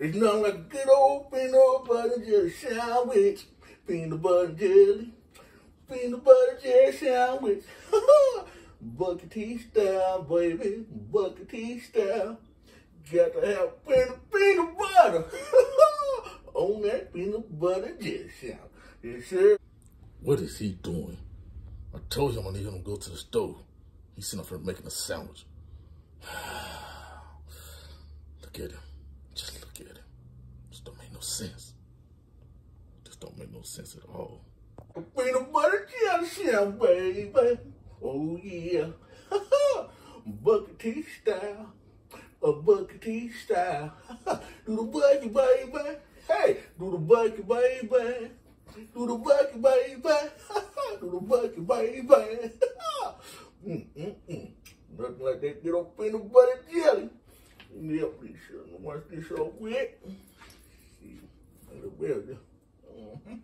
It's nothing like a good old peanut butter jelly sandwich. Peanut butter jelly. Peanut butter jelly sandwich. Bucket T style, baby. Bucket T style. Got to have peanut, peanut butter on that peanut butter jelly sandwich. Yes, sir. What is he doing? I told him I need him to go to the store. He's sitting up here making a sandwich. look at him. Just look at him. This don't make no sense. This don't make no sense at all. Peanut butter jelly baby. Oh, yeah. Bucket T style. A Bucket T style. do the bucket, baby. Hey, do the bucket, baby. Do the bucket, baby. do the bucket, baby. mm, mm, mm. Nothing like that good old peanut butter jelly. Yep, this sure. Once this all wet. See, a little bit. Mm-hmm.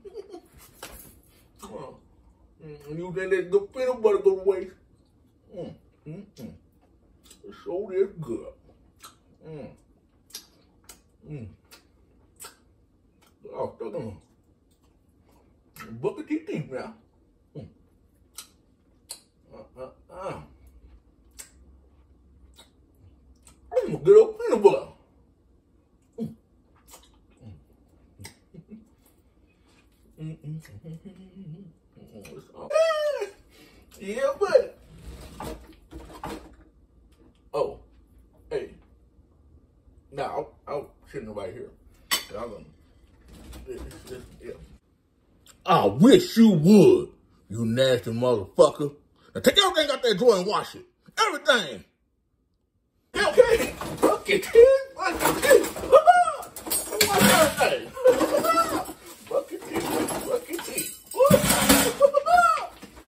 Oh. Mm, you think that good peanut butter go to waste? Mm, mm, mm. It sure is good. Mm. Mm. Oh, look at them. Bucket of teeth now. Mm. Uh, uh, uh. Mm, good old peanut butter. Mm. Mm. Mm, mm, mm, yeah, but oh, hey, now I'm, I'm sitting right here. I'm gonna. I wish you would, you nasty motherfucker. Now take everything out that drawer and wash it. Everything. Okay, okay, okay.